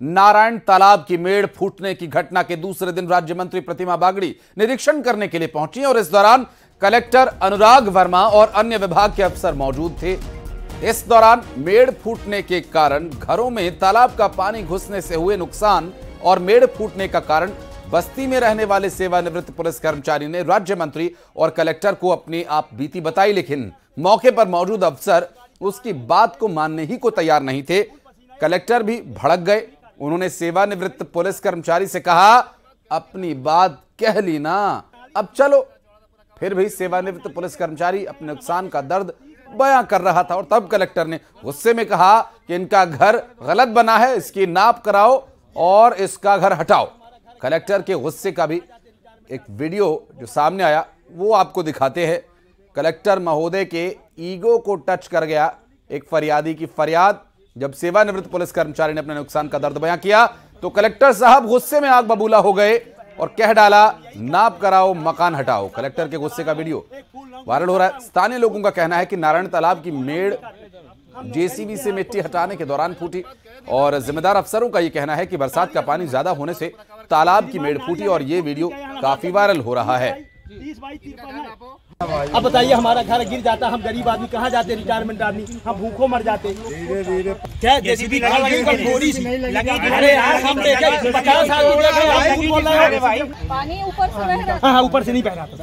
नारायण तालाब की मेड़ फूटने की घटना के दूसरे दिन राज्य मंत्री प्रतिमा बागड़ी निरीक्षण करने के लिए पहुँची और इस दौरान कलेक्टर अनुराग वर्मा और अन्य विभाग के अफसर मौजूद थे। इस दौरान मेड़ फूटने के कारण घरों में तालाब का पानी घुसने से हुए नुकसान और मेड़ फूटने का कारण बस्ती में रहने वाले सेवानिवृत्त पुलिस कर्मचारी ने राज्य मंत्री और कलेक्टर को अपनी आप बीती बताई, लेकिन मौके पर मौजूद अफसर उसकी बात को मानने ही को तैयार नहीं थे। कलेक्टर भी भड़क गए। उन्होंने सेवानिवृत्त पुलिस कर्मचारी से कहा, अपनी बात कह ली ना अब चलो। फिर भी सेवानिवृत्त पुलिस कर्मचारी अपने नुकसान का दर्द बयां कर रहा था और तब कलेक्टर ने गुस्से में कहा कि इनका घर गलत बना है, इसकी नाप कराओ और इसका घर हटाओ। कलेक्टर के गुस्से का भी एक वीडियो जो सामने आया, वो आपको दिखाते हैं। कलेक्टर महोदय के ईगो को टच कर गया, एक फरियादी की फरियाद। जब सेवानिवृत्त पुलिस कर्मचारी ने अपने नुकसान का दर्द बयां किया तो कलेक्टर साहब गुस्से में आग बबूला हो गए और कह डाला, नाप कराओ, मकान हटाओ। कलेक्टर के गुस्से का वीडियो वायरल हो रहा है। स्थानीय लोगों का कहना है कि नारायण तालाब की मेड़ जेसीबी से मिट्टी हटाने के दौरान फूटी और जिम्मेदार अफसरों का यह कहना है कि बरसात का पानी ज़्यादा होने से तालाब की मेड़ फूटी और ये वीडियो काफ़ी वायरल हो रहा है। अब बताइए हमारा घर गिर जाता हम गरीब आदमी कहाँ जाते रिटायरमेंट आदमी? हम भूखों मर जाते। क्या जेसीबी अरे यार हम देखे पचास हो हो पानी ऊपर से रहा हाँ हाँ ऊपर से नहीं बह रहा था।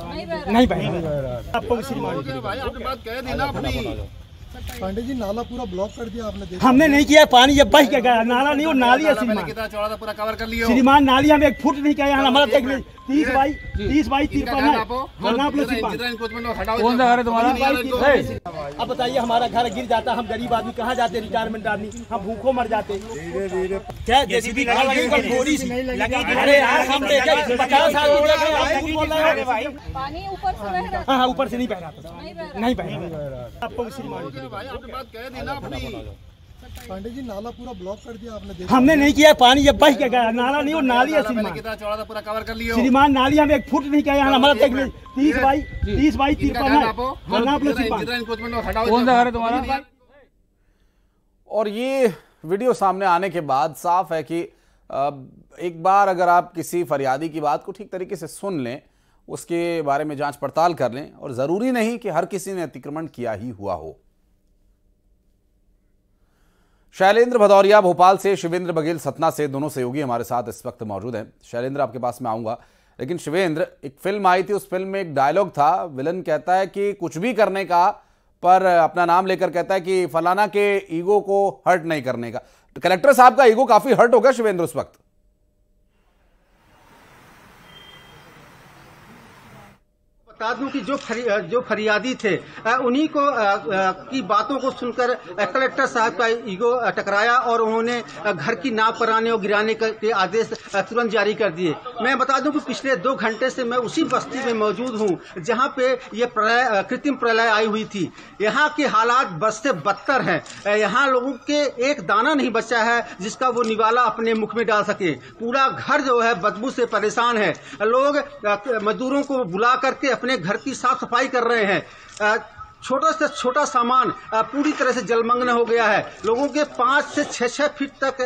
नहीं बह रहा। आपको पांडे जी नाला पूरा ब्लॉक कर दिया आपने देखा? हमने नहीं किया पानी जब बह के गया नाला नहीं वो नाली है श्रीमान कितना चौड़ा था पूरा कवर कर लिया। श्रीमान नाली हम एक फुट नहीं किया यहाँ हमारा तीस बाई तीस बाई तिरपन है। हाँ, हटाओ कौन सा घर है तुम्हारा? अब बताइए हमारा घर गिर जाता हम गरीब आदमी कहाँ जाते रिटायरमेंट आदमी? हम भूखों मर जाते। क्या जेसीबी अरे यार हम देखे पचास हो हो। पानी ऊपर से बह रहा हाँ हाँ ऊपर से नहीं बह रहा था। नहीं बह रहा। नहीं बह रहा। आपको पांडे जी नाला पूरा ब्लॉक कर दिया आपने देखा हमने नहीं किया पानी जब बह के गया। नाला नहीं वो नाली है श्रीमान। कितना चौड़ा था पूरा कवर कर लियो श्रीमान नाली हम एक फुट नहीं किया यहाँ हमारा तक तीस बाई तीस बाई तिरपन है। नाप लो श्रीमान। जितना इंक्रोचमेंट हटाओ कौन सा घर है तुम्हारा? और ये वीडियो सामने आने के बाद साफ़ है कि एक बार अगर आप किसी फरियादी की बात को ठीक तरीके से सुन लें उसके बारे में जाँच पड़ताल कर लें और ज़रूरी नहीं कि हर किसी ने अतिक्रमण किया ही हुआ हो। शैलेंद्र भदौरिया भोपाल से शिवेंद्र बघेल सतना से दोनों सहयोगी हमारे साथ इस वक्त मौजूद हैं। शैलेंद्र, आपके पास में आऊँगा। लेकिन शिवेंद्र, एक फ़िल्म आई थी, उस फ़िल्म में एक डायलॉग था। विलन कहता है कि कुछ भी करने का, पर अपना नाम लेकर कहता है कि फलाना के ईगो को हर्ट नहीं करने का। कलेक्टर साहब का ईगो काफ़ी हर्ट हो गया शिवेंद्र उस वक्त। दूँ कि जो फरि, जो फरियादी थे उन्हीं को की बातों को सुनकर कलेक्टर साहब का ईगो टकराया और उन्होंने घर की नाप कराने और गिराने के आदेश तुरंत जारी कर दिए। मैं बता दूँ कि पिछले दो घंटे से मैं उसी बस्ती में मौजूद हूँ जहाँ पे ये प्रलय कृत्रिम प्रलय आई हुई थी। यहाँ के हालात बस से बदतर हैं। यहाँ लोगों के एक दाना नहीं बचा है जिसका वो निवाला अपने मुख में डाल सके। पूरा घर जो है बदबू से परेशान है। लोग मजदूरों को बुला करके अपने घर की साफ़ सफ़ाई कर रहे हैं। छोटा से छोटा सामान पूरी तरह से जलमग्न हो गया है। लोगों के पाँच से छह छह फीट तक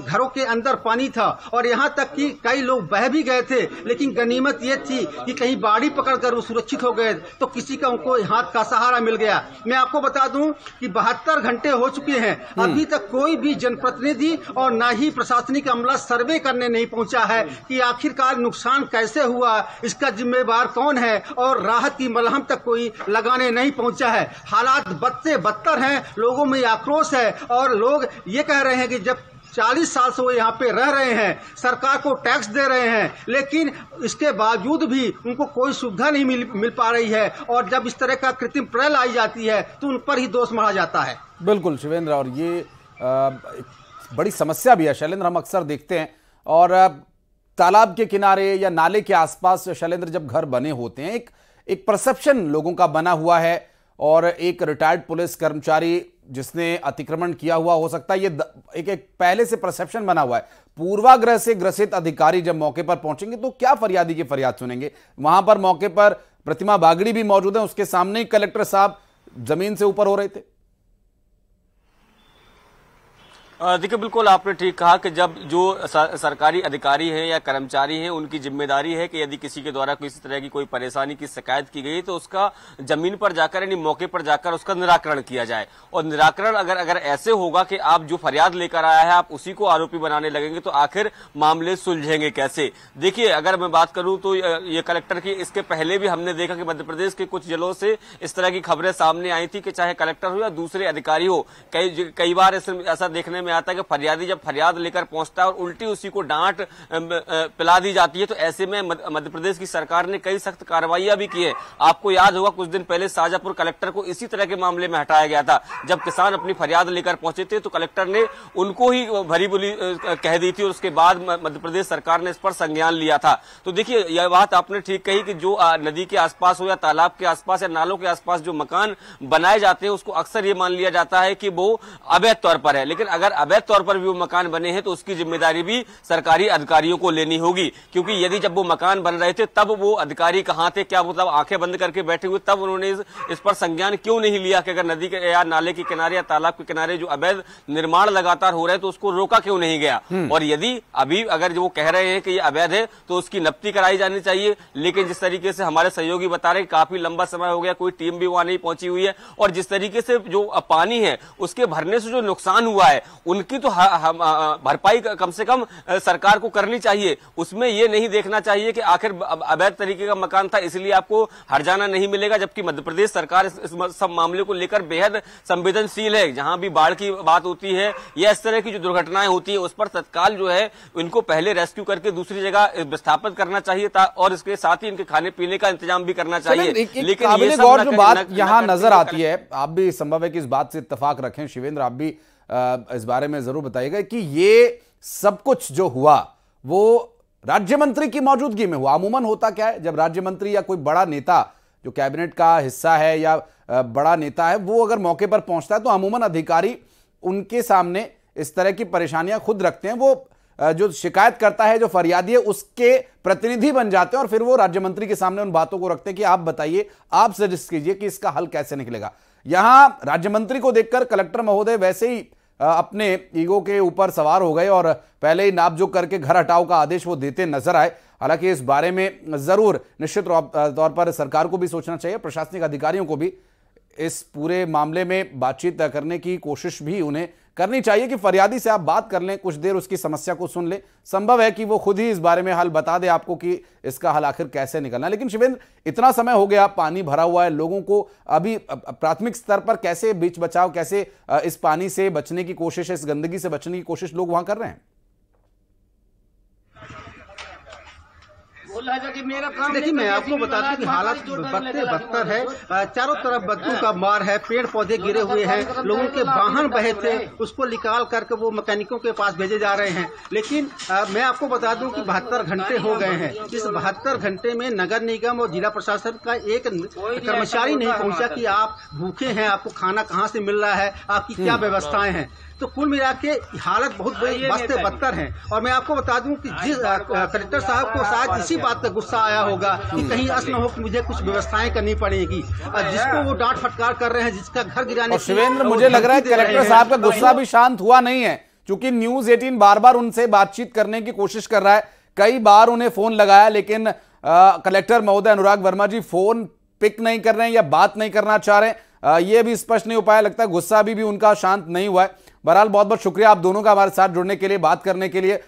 घरों के अंदर पानी था। और यहाँ तक कि कई लोग बह भी गए थे लेकिन गनीमत ये थी कि कहीं बाड़ी पकड़कर वो सुरक्षित हो गए तो किसी का उनको हाथ का सहारा मिल गया। मैं आपको बता दूँ कि बहत्तर घंटे हो चुके हैं। अभी तक कोई भी जनप्रतिनिधि और न ही प्रशासनिक अमला सर्वे करने नहीं पहुँचा है कि आखिरकार नुकसान कैसे हुआ इसका जिम्मेवार कौन है और राहत की मलहम तक कोई लगाने नहीं पहुँचा है। हालात बद से बदतर हैं लोगों में आक्रोश है और लोग ये कह रहे हैं कि जब 40 साल से वो यहाँ पे रह रहे हैं सरकार को टैक्स दे रहे हैं लेकिन इसके बावजूद भी उनको कोई सुविधा नहीं मिल, मिल पा रही है और जब इस तरह का कृत्रिम प्रय लाई जाती है तो उन पर ही दोष मढ़ा जाता है। बिल्कुल शिवेंद्र और ये एक बड़ी समस्या भी है। शैलेंद्र हम अक्सर देखते हैं और तालाब के किनारे या नाले के आसपास शैलेंद्र जब घर बने होते हैं एक एक परसेप्शन लोगों का बना हुआ है और एक रिटायर्ड पुलिस कर्मचारी जिसने अतिक्रमण किया हुआ, हो सकता है ये एक एक पहले से परसेप्शन बना हुआ है। पूर्वाग्रह से ग्रसित अधिकारी जब मौके पर पहुँचेंगे तो क्या फरियादी की फरियाद सुनेंगे? वहाँ पर मौके पर प्रतिमा बागड़ी भी मौजूद है, उसके सामने ही कलेक्टर साहब ज़मीन से ऊपर हो रहे थे। देखिए, बिल्कुल आपने ठीक कहा कि जब जो सरकारी अधिकारी हैं या कर्मचारी हैं, उनकी ज़िम्मेदारी है कि यदि किसी के द्वारा किसी तरह की कोई परेशानी की शिकायत की गई तो उसका ज़मीन पर जाकर, यानी मौके पर जाकर उसका निराकरण किया जाए। और निराकरण अगर अगर ऐसे होगा कि आप जो फरियाद लेकर आया है, आप उसी को आरोपी बनाने लगेंगे तो आखिर मामले सुलझेंगे कैसे? देखिए, अगर मैं बात करूँ तो ये कलेक्टर की, इसके पहले भी हमने देखा कि मध्य प्रदेश के कुछ जिलों से इस तरह की खबरें सामने आई थी कि चाहे कलेक्टर हो या दूसरे अधिकारी हो, कई कई बार ऐसा देखने में आता है कि फरियादी जब फरियाद लेकर पहुँचता है और उल्टी उसी को डांट पिला दी जाती है तो ऐसे में मध्य प्रदेश की सरकार ने कई सख्त कार्रवाइयाँ भी की है। आपको याद होगा, कुछ दिन पहले शाजापुर कलेक्टर को इसी तरह के मामले में हटाया गया था। जब किसान अपनी फरियाद लेकर पहुँचे थे तो कलेक्टर ने उनको ही भरी बुली कह दी थी और उसके बाद म- मध्य प्रदेश सरकार ने इस पर संज्ञान लिया था। तो देखिए, यह बात आपने ठीक कही कि जो नदी के आसपास हो या तालाब के आसपास या नालों के आसपास जो मकान बनाए जाते हैं, उसको अक्सर ये मान लिया जाता है कि वो अवैध तौर पर है। लेकिन अगर अवैध तौर पर भी वो मकान बने हैं तो उसकी ज़िम्मेदारी भी सरकारी अधिकारियों को लेनी होगी। क्योंकि यदि जब वो मकान बन रहे थे तब वो अधिकारी कहाँ थे क्या मतलब आँखें बंद करके बैठे हुए तब उन्होंने इस, इस पर संज्ञान क्यों नहीं लिया कि अगर नदी के या नाले के किनारे या तालाब के किनारे जो अवैध निर्माण लगातार हो रहे हैं तो उसको रोका क्यों नहीं गया? और यदि अभी अगर वो कह रहे हैं कि ये अवैध है तो उसकी नपती कराई जानी चाहिए। लेकिन जिस तरीके से हमारे सहयोगी बता रहे काफ़ी लंबा समय हो गया कोई टीम भी वहाँ नहीं पहुँची हुई है। और जिस तरीके से जो पानी है उसके भरने से जो नुकसान हुआ है उनकी तो भरपाई कम से कम सरकार को करनी चाहिए। उसमें ये नहीं देखना चाहिए कि आखिर अवैध तरीके का मकान था इसलिए आपको हरजाना नहीं मिलेगा जबकि मध्य प्रदेश सरकार इस, इस सब मामले को लेकर बेहद संवेदनशील है। जहाँ भी बाढ़ की बात होती है या इस तरह की जो दुर्घटनाएँ होती है उस पर तत्काल जो है इनको पहले रेस्क्यू करके दूसरी जगह विस्थापित करना चाहिए और इसके साथ ही इनके खाने पीने का इंतज़ाम भी करना चाहिए। लेकिन जो बात यहाँ नज़र आती है आप भी संभव है कि इस बात से इतफाक रखें। शिवेंद्र आप भी इस बारे में ज़रूर बताइएगा कि ये सब कुछ जो हुआ, वो राज्य मंत्री की मौजूदगी में हुआ। अमूमन होता क्या है? जब राज्य मंत्री या कोई बड़ा नेता, जो कैबिनेट का हिस्सा है या बड़ा नेता है, वो अगर मौके पर पहुँचता है तो अमूमन अधिकारी उनके सामने इस तरह की परेशानियाँ खुद रखते हैं। वो जो शिकायत करता है, जो फरियादी है, उसके प्रतिनिधि बन जाते हैं और फिर वो राज्य मंत्री के सामने उन बातों को रखते हैं कि आप बताइए, आप सजेस्ट कीजिए कि इसका हल कैसे निकलेगा। यहाँ राज्य मंत्री को देखकर कलेक्टर महोदय वैसे ही अपने ईगो के ऊपर सवार हो गए और पहले ही नापजोक करके घर हटाओ का आदेश वो देते नज़र आए। हालाँकि इस बारे में ज़रूर निश्चित तौर पर सरकार को भी सोचना चाहिए, प्रशासनिक अधिकारियों को भी। इस पूरे मामले में बातचीत करने की कोशिश भी उन्हें करनी चाहिए कि फरियादी से आप बात कर लें, कुछ देर उसकी समस्या को सुन लें। संभव है कि वो खुद ही इस बारे में हल बता दे आपको कि इसका हल आखिर कैसे निकलना लेकिन शिवेंद्र, इतना समय हो गया, पानी भरा हुआ है, लोगों को अभी प्राथमिक स्तर पर कैसे बीच बचाव, कैसे इस पानी से बचने की कोशिश, इस गंदगी से बचने की कोशिश लोग वहाँ कर रहे हैं? देखिए मैं आपको बता दूँ कि हालात बदते बदतर है। चारों तरफ़ बदबू का मार है पेड़ पौधे गिरे हुए हैं। लोगों के वाहन बहे थे उसको निकाल करके वो मैकेनिकों के पास भेजे जा रहे हैं। लेकिन मैं आपको बता दूँ कि बहत्तर घंटे हो गए हैं। इस बहत्तर घंटे में नगर निगम और जिला प्रशासन का एक कर्मचारी नहीं पहुँचा कि आप भूखे हैं आपको खाना कहाँ से मिल रहा है आपकी क्या व्यवस्थाएँ हैं? तो कुल मिला के हालत बहुत बड़ी बदते बदतर है। और मैं आपको बता दूँ कि जिस कलेक्टर साहब को शायद इसी बात का गुस्सा आया होगा कि कहीं अस न हो कि मुझे कुछ व्यवस्थाएँ करनी पड़ेगी। और जिसको वो डांट फटकार कर रहे हैं जिसका घर गिराने शिवेंद्र मुझे लग रहा है कलेक्टर साहब का गुस्सा भी शांत हुआ नहीं है क्योंकि न्यूज़ 18 बार बार उनसे बातचीत करने की कोशिश कर रहा है। कई बार उन्हें फ़ोन लगाया लेकिन कलेक्टर महोदय अनुराग वर्मा जी फ़ोन पिक नहीं कर रहे हैं या बात नहीं करना चाह रहे हैं। ये भी स्पष्ट नहीं हो पाया लगता है गुस्सा अभी भी उनका शांत नहीं हुआ है। बहरहाल बहुत बहुत शुक्रिया आप दोनों का हमारे साथ जुड़ने के लिए, बात करने के लिए।